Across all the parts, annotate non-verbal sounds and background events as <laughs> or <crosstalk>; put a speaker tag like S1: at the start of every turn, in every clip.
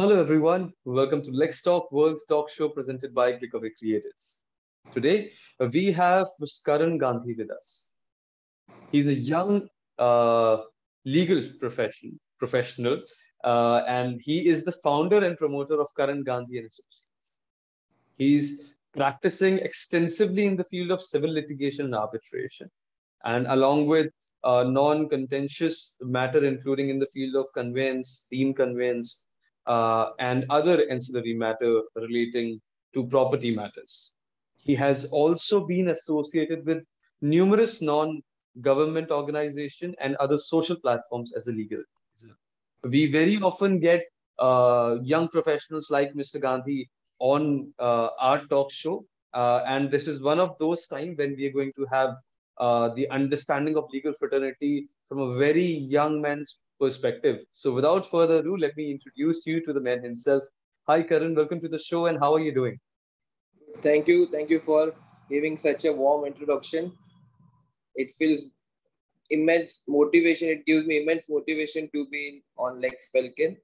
S1: Hello, everyone. Welcome to Lex Talk, World's talk show presented by Clickaway Creators. Today, uh, we have Mr. Karan Gandhi with us. He's a young uh, legal profession, professional, uh, and he is the founder and promoter of Karan Gandhi and Associates. He's practicing extensively in the field of civil litigation and arbitration, and along with uh, non-contentious matter, including in the field of conveyance, deemed conveyance, uh, and other ancillary matter relating to property matters. He has also been associated with numerous non-government organizations and other social platforms as a legal. We very often get uh, young professionals like Mr. Gandhi on uh, our talk show. Uh, and this is one of those times when we are going to have uh, the understanding of legal fraternity from a very young man's perspective. So without further ado, let me introduce you to the man himself. Hi, Karan. Welcome to the show. And how are you doing?
S2: Thank you. Thank you for giving such a warm introduction. It feels immense motivation. It gives me immense motivation to be on Lex Falcon.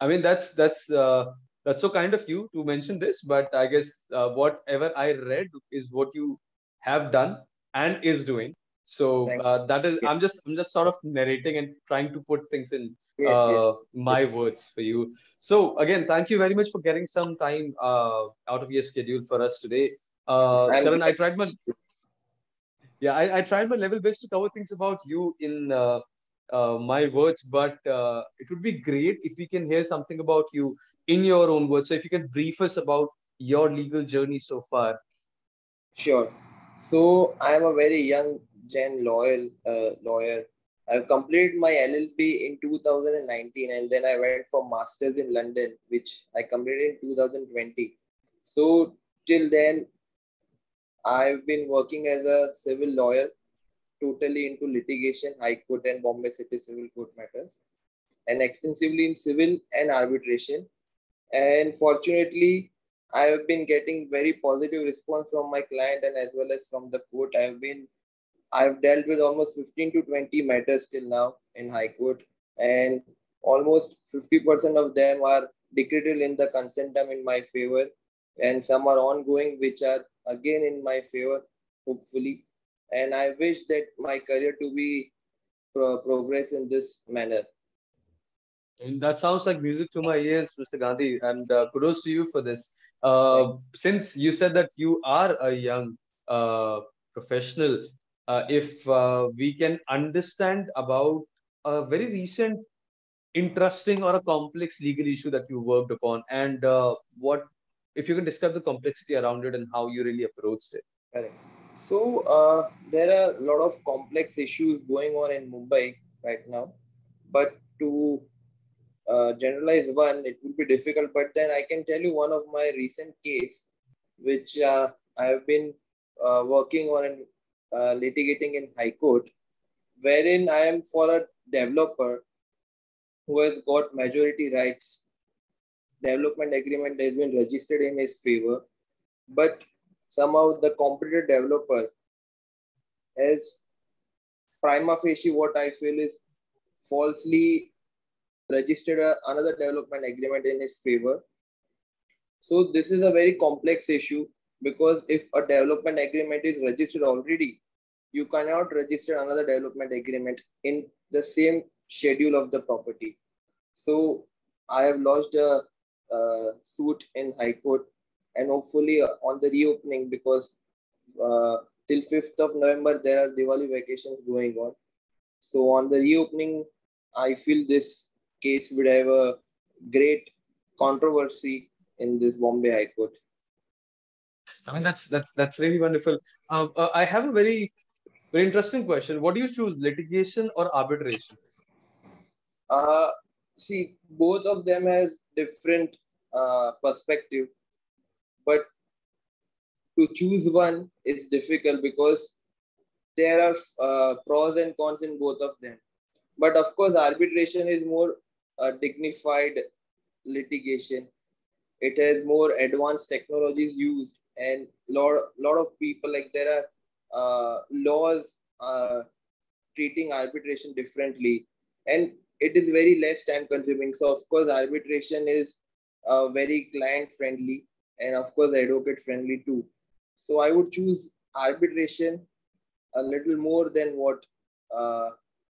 S1: I mean, that's that's uh, that's so kind of you to mention this, but I guess uh, whatever I read is what you have done and is doing. So uh, that is, I'm just, I'm just sort of narrating and trying to put things in yes, uh, yes. my words for you. So again, thank you very much for getting some time uh, out of your schedule for us today. Uh, Karan, I tried my, yeah, I, I, tried my level best to cover things about you in uh, uh, my words, but uh, it would be great if we can hear something about you in your own words. So if you can brief us about your legal journey so far.
S2: Sure. So I am a very young Gen lawyer. Uh, lawyer. I've completed my LLB in 2019 and then I went for masters in London, which I completed in 2020. So till then, I've been working as a civil lawyer, totally into litigation, High Court and Bombay City Civil Court matters, and extensively in civil and arbitration. And fortunately, I have been getting very positive response from my client and as well as from the court. I have been I've dealt with almost 15 to 20 matters till now in High Court, and almost 50% of them are decreed in the consent term in my favor, and some are ongoing, which are again in my favor, hopefully. And I wish that my career to be pro- progress in this manner.
S1: And that sounds like music to my ears, Mr. Gandhi, and uh, kudos to you for this. Uh, since you said that you are a young uh, professional, uh, if uh, we can understand about a very recent interesting or a complex legal issue that you worked upon and uh, what if you can describe the complexity around it and how you really approached it
S2: Correct. so uh, there are a lot of complex issues going on in mumbai right now but to uh, generalize one it will be difficult but then i can tell you one of my recent case which uh, i have been working on and uh, litigating in High Court, wherein I am for a developer who has got majority rights. Development agreement has been registered in his favor, but somehow the competitor developer has prima facie what I feel is falsely registered a, another development agreement in his favor. So this is a very complex issue because if a development agreement is registered already, you cannot register another development agreement in the same schedule of the property. So I have lodged a, a suit in High Court and hopefully uh, on the reopening because uh, till 5th of November there are Diwali vacations going on. So on the reopening, I feel this case would have a great controversy in this Bombay High Court.
S1: I mean, that's that's that's really wonderful. Uh, uh, I have a very very interesting question. What do you choose, litigation or arbitration?
S2: Uh, see, both of them has different uh, perspective, but to choose one is difficult because there are uh, pros and cons in both of them. But of course, arbitration is more uh, dignified litigation. It has more advanced technologies used and lot lot of people like there are uh, laws uh, treating arbitration differently and it is very less time consuming. So of course, arbitration is uh, very client friendly and of course advocate friendly too. So I would choose arbitration a little more than what uh,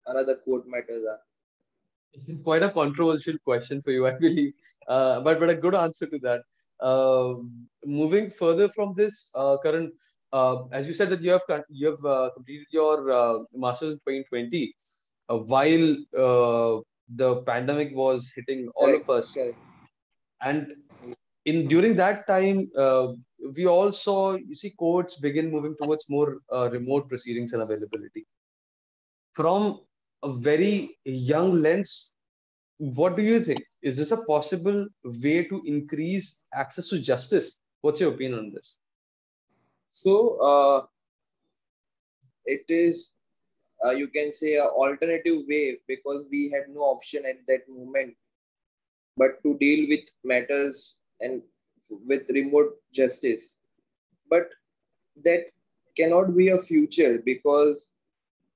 S2: another court matters are.
S1: Quite a controversial question for you, I believe, uh, but but a good answer to that. Uh, moving further from this, uh, Karan, uh, as you said that you have you have uh, completed your uh, masters in 2020, uh, while uh, the pandemic was hitting all
S2: Correct,
S1: of us,
S2: correct.
S1: and in during that time, uh, we all saw you see courts begin moving towards more uh, remote proceedings and availability. From a very young lens, what do you think? Is this a possible way to increase access to justice? What's your opinion on this?
S2: So uh, it is, uh, you can say, an alternative way because we had no option at that moment but to deal with matters and with remote justice. But that cannot be a future because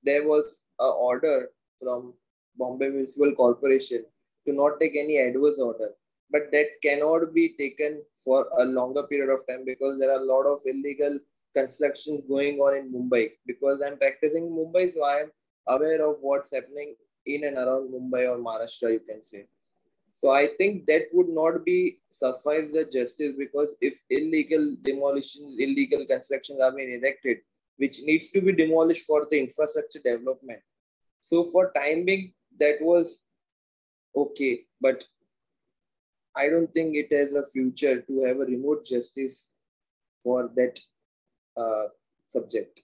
S2: there was an order from Bombay Municipal Corporation to not take any adverse order. But that cannot be taken for a longer period of time because there are a lot of illegal constructions going on in Mumbai. Because I'm practicing Mumbai, so I am aware of what's happening in and around Mumbai or Maharashtra, you can say. So I think that would not be suffice the justice because if illegal demolitions, illegal constructions are being erected, which needs to be demolished for the infrastructure development. So for time being, that was okay, but I don't think it has a future to have a remote justice for that uh, subject.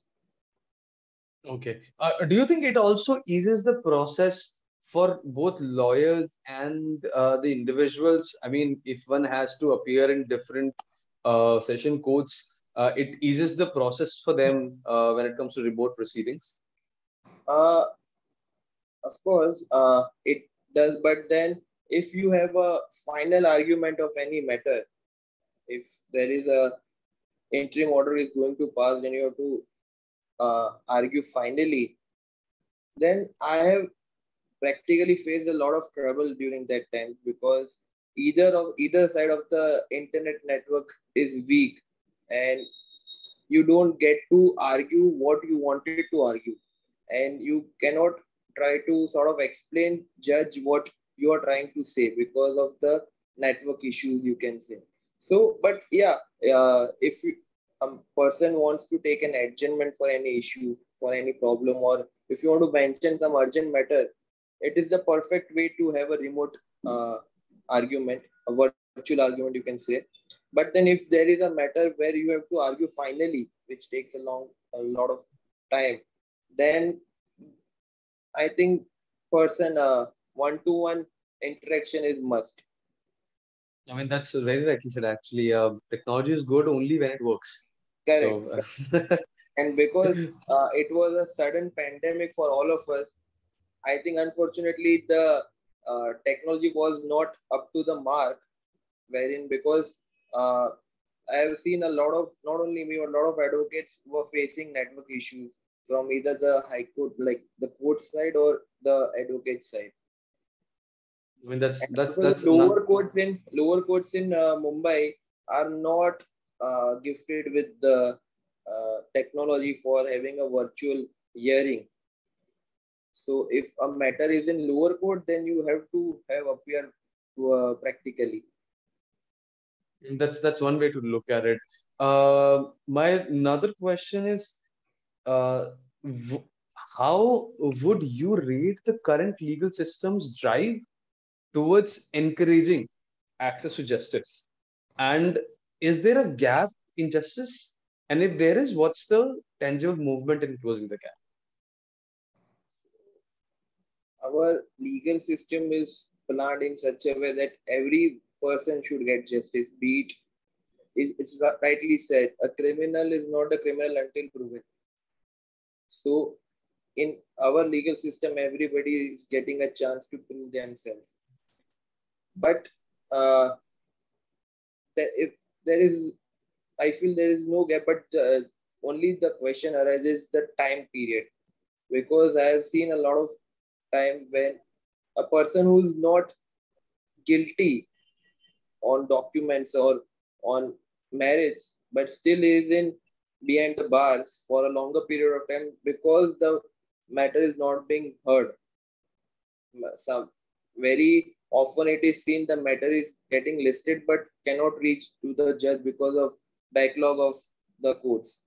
S1: Okay. Uh, do you think it also eases the process for both lawyers and uh, the individuals? I mean, if one has to appear in different uh, session courts, uh, it eases the process for them uh, when it comes to remote proceedings.
S2: Uh, of course, uh, it does, but then if you have a final argument of any matter, if there is a interim order is going to pass, then you have to uh, argue finally. Then I have practically faced a lot of trouble during that time because either of either side of the internet network is weak and you don't get to argue what you wanted to argue and you cannot try to sort of explain judge what you are trying to say because of the network issues you can say. So but yeah uh, if a person wants to take an adjournment for any issue for any problem or if you want to mention some urgent matter it is the perfect way to have a remote uh, argument a virtual argument you can say. But then if there is a matter where you have to argue finally which takes a long a lot of time then i think person uh, one-to-one interaction is must
S1: I mean, that's very rightly said, actually. Uh, technology is good only when it works.
S2: correct
S1: So, uh, <laughs>
S2: and because uh, it was a sudden pandemic for all of us i think unfortunately the uh, technology was not up to the mark wherein because uh, i have seen a lot of not only me but a lot of advocates were facing network issues from either the high court like the court side or the advocate side
S1: I mean, that's
S2: and
S1: that's that's
S2: lower
S1: not,
S2: courts in lower courts in uh, Mumbai are not uh, gifted with the uh, technology for having a virtual hearing. So if a matter is in lower court, then you have to have appear uh, practically.
S1: that's that's one way to look at it. Uh, my another question is, uh, w- how would you rate the current legal system's drive towards encouraging access to justice? And is there a gap in justice? And if there is, what's the tangible movement in closing the gap?
S2: Our legal system is planned in such a way that every person should get justice, be it it- it's rightly said, a criminal is not a criminal until proven. So, in our legal system, everybody is getting a chance to prove themselves. But uh, if there is, I feel there is no gap, but uh, only the question arises the time period. Because I have seen a lot of time when a person who's not guilty on documents or on marriage, but still is in behind the bars for a longer period of time because the matter is not being heard. Some very often it is seen the matter is getting listed but cannot reach to the judge because of backlog of the courts.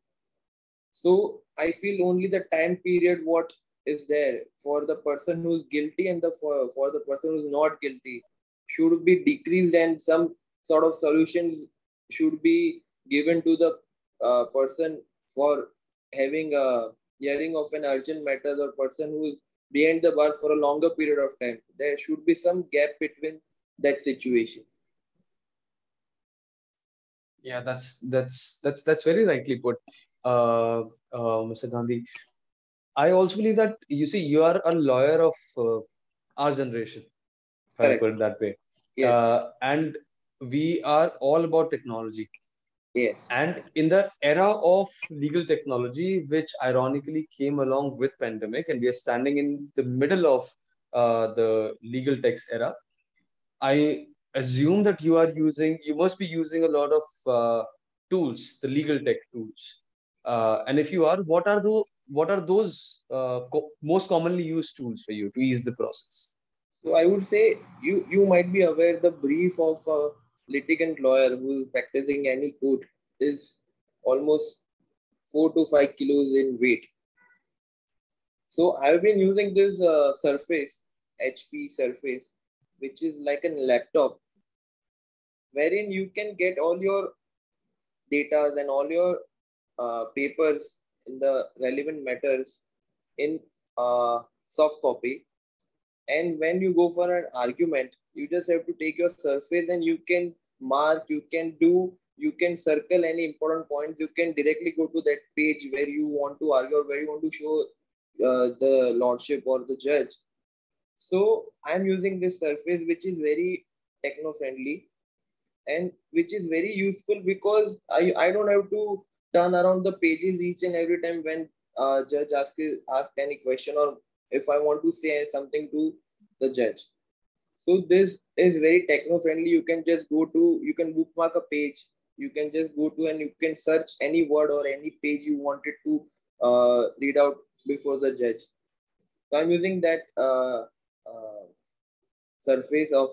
S2: So I feel only the time period what is there for the person who's guilty and the for, for the person who's not guilty should be decreased and some sort of solutions should be given to the uh, person for having a hearing of an urgent matter or person who is behind the bar for a longer period of time. There should be some gap between that situation.
S1: Yeah, that's that's that's that's very rightly put, uh, uh, Mr. Gandhi. I also believe that you see you are a lawyer of uh, our generation, if Correct. I put it that way. Yeah. Uh, and we are all about technology.
S2: Yes.
S1: And in the era of legal technology, which ironically came along with pandemic, and we are standing in the middle of uh, the legal tech era, I assume that you are using, you must be using a lot of uh, tools, the legal tech tools. Uh, and if you are, what are the what are those uh, co- most commonly used tools for you to ease the process?
S2: So I would say you you might be aware the brief of a litigant lawyer who is practicing any court is almost four to five kilos in weight. So I've been using this uh, Surface, HP Surface, which is like a laptop, wherein you can get all your data and all your uh, papers in the relevant matters in uh, soft copy and when you go for an argument you just have to take your surface and you can mark you can do you can circle any important points you can directly go to that page where you want to argue or where you want to show uh, the lordship or the judge so i'm using this surface which is very techno friendly and which is very useful because i i don't have to turn around the pages each and every time when uh, judge asks ask any question or if I want to say something to the judge. So this is very techno friendly. You can just go to, you can bookmark a page. You can just go to and you can search any word or any page you wanted to uh, read out before the judge. So I'm using that uh, uh, surface of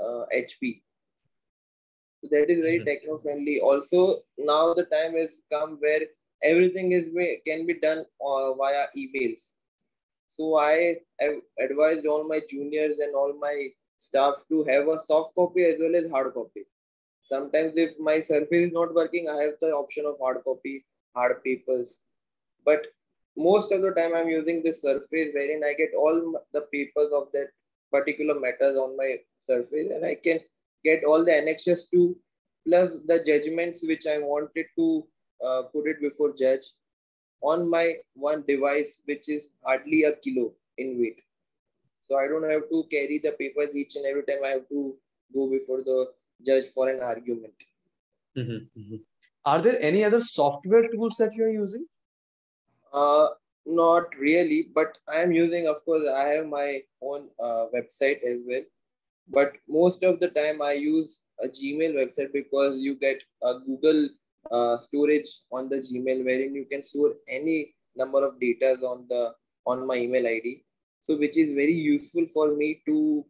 S2: HP. Uh, so that is very mm-hmm. techno friendly. Also, now the time has come where everything is can be done uh, via emails so I have advised all my juniors and all my staff to have a soft copy as well as hard copy. Sometimes if my surface is not working, I have the option of hard copy, hard papers. But most of the time I'm using this surface wherein I get all the papers of that particular matters on my surface and I can get all the annexes to plus the judgments which I wanted to uh, put it before judge on my one device, which is hardly a kilo in weight. So I don't have to carry the papers each and every time I have to go before the judge for an argument.
S1: Mm-hmm. Mm-hmm. Are there any other software tools that you are using?
S2: Uh, not really, but I am using, of course, I have my own uh, website as well. But most of the time, I use a Gmail website because you get a Google uh, storage on the Gmail wherein you can store any number of data on the on my email ID. So which is very useful for me to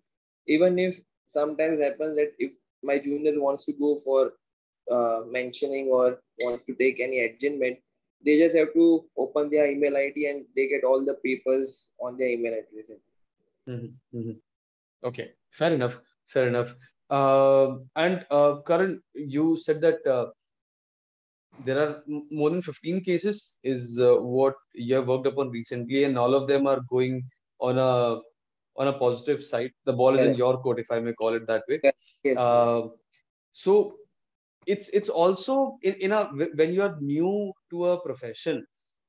S2: even if sometimes happens that if my junior wants to go for uh, mentioning or wants to take any adjournment, they just have to open their email ID and they get all the papers on their email address.
S1: Mm-hmm. Mm-hmm. Okay, fair enough. Fair enough. Uh, and uh, Karan, you said that uh, there are more than 15 cases is uh, what you have worked upon recently and all of them are going on a on a positive side the ball is yeah. in your court if i may call it that way
S2: yeah.
S1: uh, so it's it's also in, in a when you are new to a profession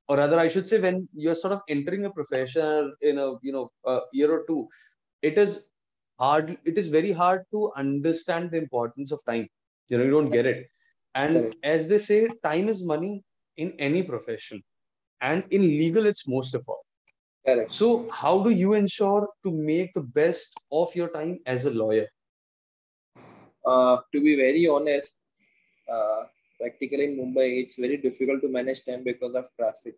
S1: or rather i should say when you're sort of entering a profession in a you know a year or two it is hard it is very hard to understand the importance of time you know you don't get it and as they say, time is money in any profession. And in legal, it's most of all.
S2: Correct.
S1: So, how do you ensure to make the best of your time as a lawyer?
S2: Uh, to be very honest, uh, practically in Mumbai, it's very difficult to manage time because of traffic.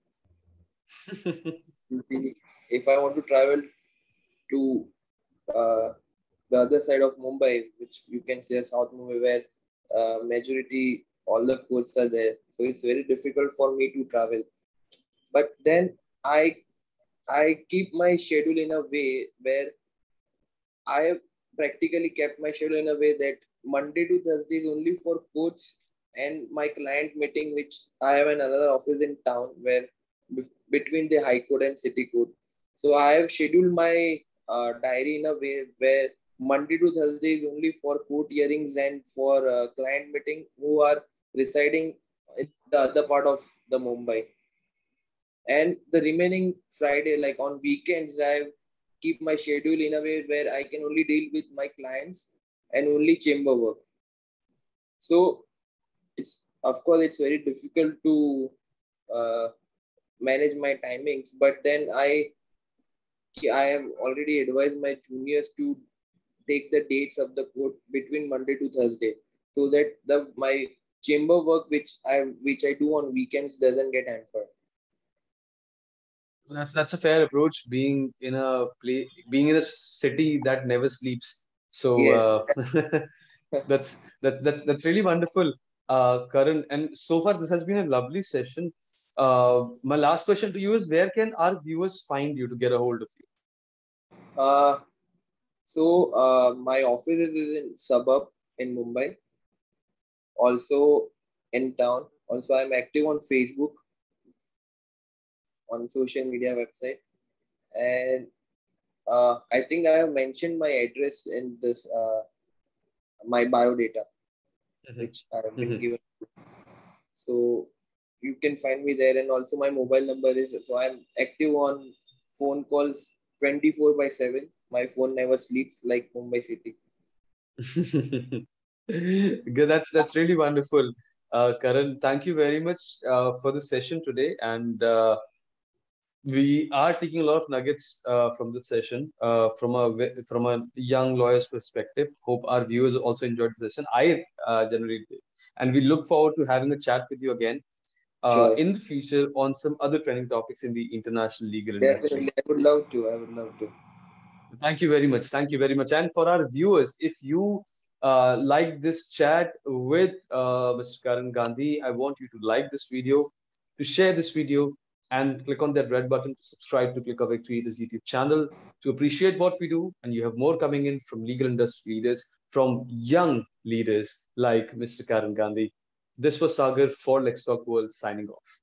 S2: <laughs> if I want to travel to uh, the other side of Mumbai, which you can say South Mumbai, where uh, majority all the courts are there, so it's very difficult for me to travel. But then I I keep my schedule in a way where I have practically kept my schedule in a way that Monday to Thursday is only for courts and my client meeting, which I have another office in town where between the High Court and City Court. So I have scheduled my uh, diary in a way where Monday to Thursday is only for court hearings and for uh, client meeting who are residing in the other part of the Mumbai and the remaining friday like on weekends i keep my schedule in a way where i can only deal with my clients and only chamber work. So it's of course it's very difficult to uh, manage my timings. But then i i have already advised my juniors to take the dates of the court between monday to thursday so that the my chamber work which i which i do on weekends doesn't get hampered
S1: that's that's a fair approach. Being in a play, being in a city that never sleeps. So yeah. uh, <laughs> that's that's that's that's really wonderful, uh, Karan. And so far, this has been a lovely session. Uh, my last question to you is: Where can our viewers find you to get a hold of you?
S2: Uh, so uh, my office is in suburb in Mumbai. Also in town. Also, I'm active on Facebook on social media website and uh, i think i have mentioned my address in this uh, my bio data mm-hmm. which i have been mm-hmm. given so you can find me there and also my mobile number is so i'm active on phone calls 24 by 7 my phone never sleeps like mumbai city <laughs>
S1: that's that's really wonderful uh, Karan, thank you very much uh, for the session today. And uh, we are taking a lot of nuggets uh, from this session uh, from a from a young lawyer's perspective. Hope our viewers also enjoyed the session. I uh, generally did, and we look forward to having a chat with you again uh, sure. in the future on some other trending topics in the international legal industry.
S2: Definitely, I would love to. I would love to.
S1: Thank you very much. Thank you very much. And for our viewers, if you uh, like this chat with uh, Mr. Karan Gandhi, I want you to like this video, to share this video, and click on that red button to subscribe to ClickAway Creators YouTube channel to appreciate what we do. And you have more coming in from legal industry leaders, from young leaders like Mr. Karan Gandhi. This was Sagar for Let's World signing off.